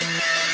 Yeah.